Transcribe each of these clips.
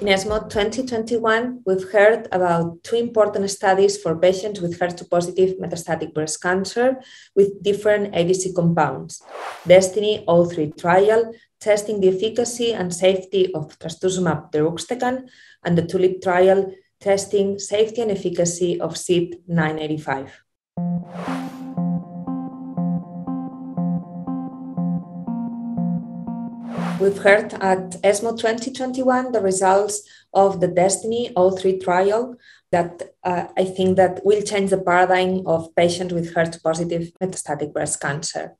In ESMO 2021, we've heard about two important studies for patients with HER2-positive metastatic breast cancer with different ADC compounds. DESTINY-03 trial testing the efficacy and safety of trastuzumab deruxtecan and the TULIP trial testing safety and efficacy of SYD 985. We've heard at ESMO 2021 the results of the Destiny 03 trial that uh, I think that will change the paradigm of patients with HER2 positive metastatic breast cancer.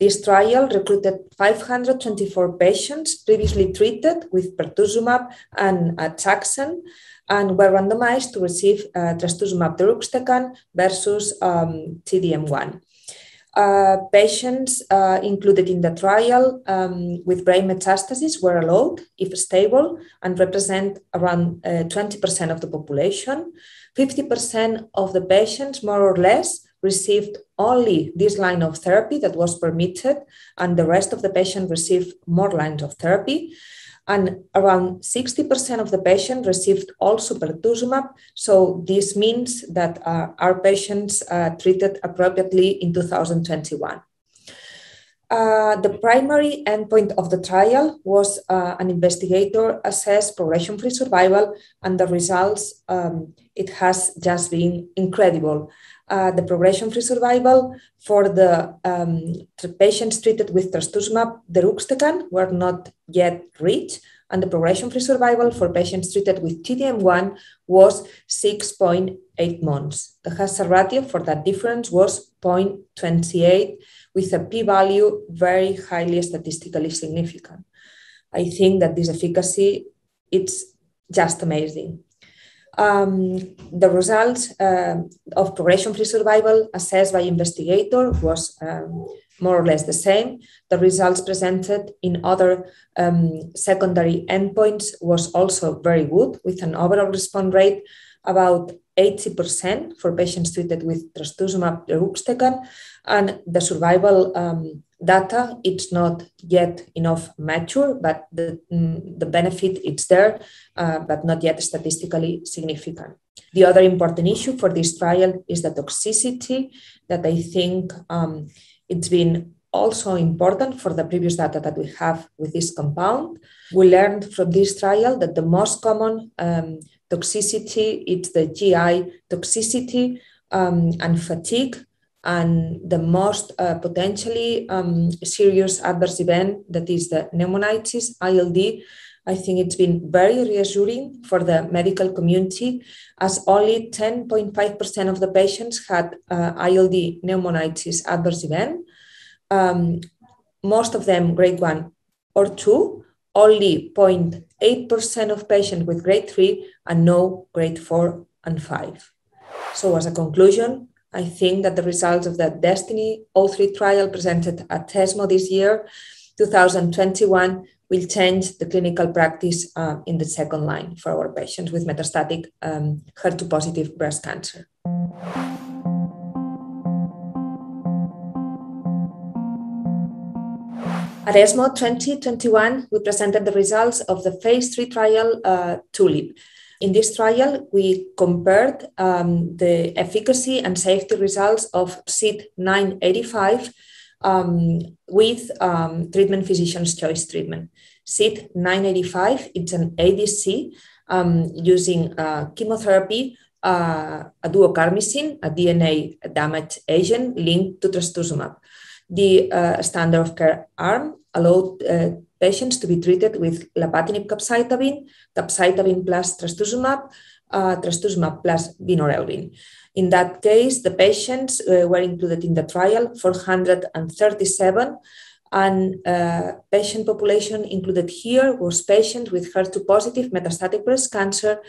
This trial recruited 524 patients previously treated with pertuzumab and taxane and were randomized to receive uh, trastuzumab deruxtecan versus um, T-DM1. Uh, patients uh, included in the trial um, with brain metastasis were allowed if stable and represent around uh, 20% of the population. 50% of the patients, more or less, received only this line of therapy that was permitted, and the rest of the patients received more lines of therapy and around 60% of the patients received also pertuzumab. So this means that uh, our patients uh, treated appropriately in 2021. Uh, the primary endpoint of the trial was uh, an investigator assessed progression-free survival, and the results um, it has just been incredible uh, the progression-free survival for the um, patients treated with trastuzumab deruxtecan were not yet reached, and the progression-free survival for patients treated with T-DM1 was 6.8 months. The hazard ratio for that difference was 0.28, with a p-value very highly statistically significant. I think that this efficacy it's just amazing. Um, the results uh, of progression-free survival assessed by investigator was um, more or less the same. The results presented in other um, secondary endpoints was also very good, with an overall response rate about 80% for patients treated with trastuzumab deruxtecan, and the survival um, data it's not yet enough mature, but the, mm, the benefit it's there, uh, but not yet statistically significant. The other important issue for this trial is the toxicity that I think um, it's been also important for the previous data that we have with this compound. We learned from this trial that the most common um, toxicity it's the GI toxicity um, and fatigue, and the most uh, potentially um, serious adverse event that is the pneumonitis, ILD. I think it's been very reassuring for the medical community as only 10.5% of the patients had uh, ILD pneumonitis adverse event. Um, most of them grade one or two, only 0.8% of patients with grade three, and no grade four and five. So, as a conclusion, I think that the results of the Destiny 03 trial presented at ESMO this year, 2021, will change the clinical practice uh, in the second line for our patients with metastatic um, HER2 positive breast cancer. At ESMO 2021, we presented the results of the phase three trial uh, TULIP. In this trial, we compared um, the efficacy and safety results of SYD 985 um, with um, treatment physician's choice treatment. SYD 985, it's an ADC um, using uh, chemotherapy, uh, a duocarmycin, a DNA damage agent linked to trastuzumab. The uh, standard of care arm allowed uh, patients to be treated with lapatinib capecitabine, capecitabine plus trastuzumab, uh, trastuzumab plus vinorelbine. In that case, the patients uh, were included in the trial, 437, and uh, patient population included here was patients with HER2 positive metastatic breast cancer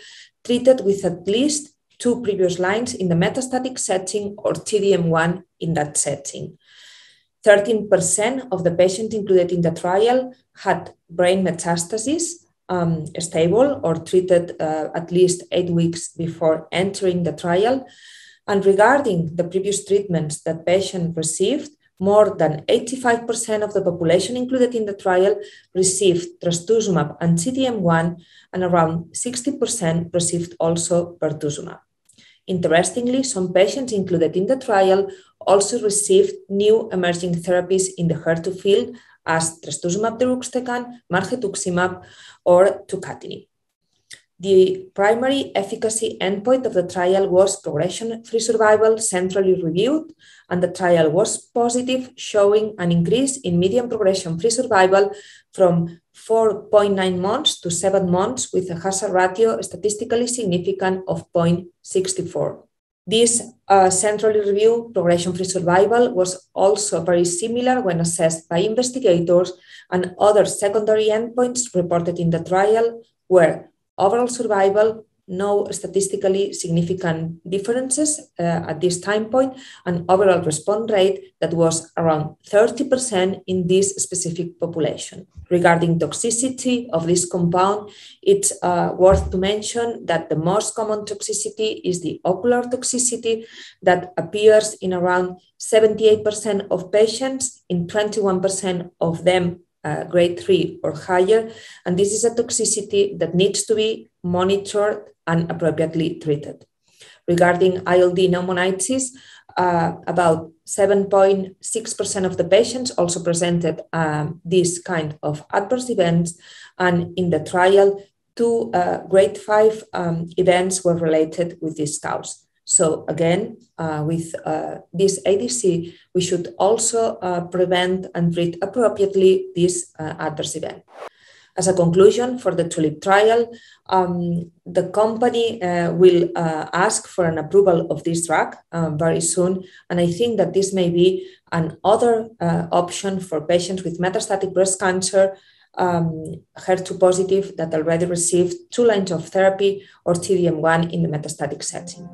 treated with at least two previous lines in the metastatic setting or TDM1 in that setting. 13% of the patients included in the trial had brain metastases um, stable or treated uh, at least eight weeks before entering the trial. And regarding the previous treatments that patients received, more than 85% of the population included in the trial received trastuzumab and T-DM1, and around 60% received also pertuzumab. Interestingly, some patients included in the trial also received new emerging therapies in the HER2 field as trastuzumab deruxtecan, margetuximab, or tucatinib. The primary efficacy endpoint of the trial was progression-free survival, centrally reviewed, and the trial was positive, showing an increase in median progression-free survival from 4.9 months to 7 months with a hazard ratio statistically significant of 0.64. This uh, centrally reviewed progression-free survival was also very similar when assessed by investigators and other secondary endpoints reported in the trial were overall survival, no statistically significant differences uh, at this time point, and overall response rate that was around 30% in this specific population. Regarding toxicity of this compound, it's uh, worth to mention that the most common toxicity is the ocular toxicity that appears in around 78% of patients, in 21% of them uh, grade 3 or higher. And this is a toxicity that needs to be monitored and appropriately treated. Regarding ILD pneumonitis, uh, about 7.6% of the patients also presented um, this kind of adverse events. And in the trial, two uh, grade 5 um, events were related with this cause. So again, uh, with uh, this ADC, we should also uh, prevent and treat appropriately this uh, adverse event. As a conclusion for the TULIP trial, um, the company uh, will uh, ask for an approval of this drug very soon, and I think that this may be an other option for patients with metastatic breast cancer um, HER2 positive that already received two lines of therapy or T-DM1 in the metastatic setting.